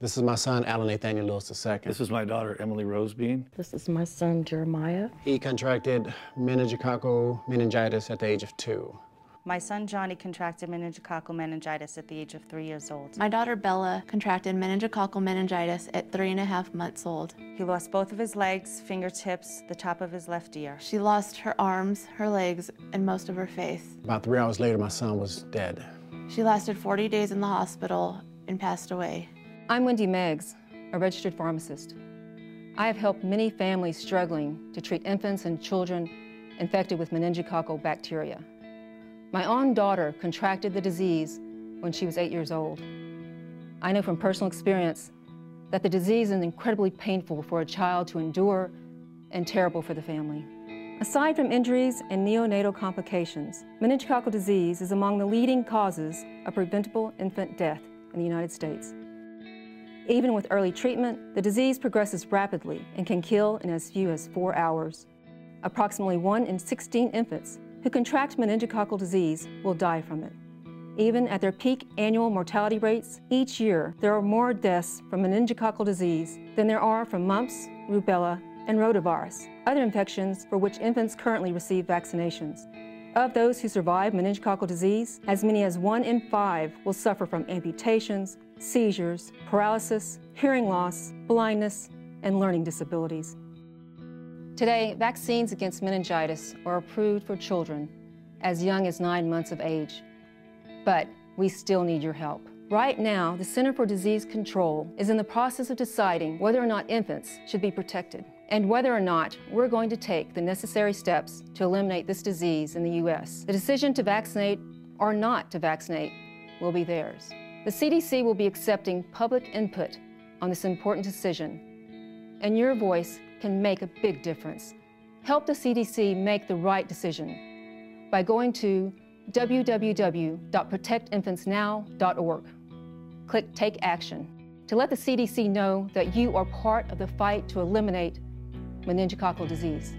This is my son, Alan Nathaniel Lewis II. This is my daughter, Emily Rosebean. This is my son, Jeremiah. He contracted meningococcal meningitis at the age of two. My son Johnny contracted meningococcal meningitis at the age of three years old. My daughter Bella contracted meningococcal meningitis at three and a half months old. He lost both of his legs, fingertips, the top of his left ear. She lost her arms, her legs, and most of her face. About three hours later, my son was dead. She lasted 40 days in the hospital and passed away. I'm Wendy Meggs, a registered pharmacist. I have helped many families struggling to treat infants and children infected with meningococcal bacteria. My own daughter contracted the disease when she was eight years old. I know from personal experience that the disease is incredibly painful for a child to endure and terrible for the family. Aside from injuries and neonatal complications, meningococcal disease is among the leading causes of preventable infant death in the United States. Even with early treatment, the disease progresses rapidly and can kill in as few as four hours. Approximately 1 in 16 infants who contract meningococcal disease will die from it. Even at their peak annual mortality rates, each year there are more deaths from meningococcal disease than there are from mumps, rubella, and rotavirus, other infections for which infants currently receive vaccinations. Of those who survive meningococcal disease, as many as one in five will suffer from amputations, seizures, paralysis, hearing loss, blindness, and learning disabilities. Today, vaccines against meningitis are approved for children as young as nine months of age. But we still need your help. Right now, the Center for Disease Control is in the process of deciding whether or not infants should be protected and whether or not we're going to take the necessary steps to eliminate this disease in the U.S. The decision to vaccinate or not to vaccinate will be theirs. The CDC will be accepting public input on this important decision, and your voice can make a big difference. Help the CDC make the right decision by going to www.protectinfantsnow.org. Click Take Action to let the CDC know that you are part of the fight to eliminate meningococcal disease.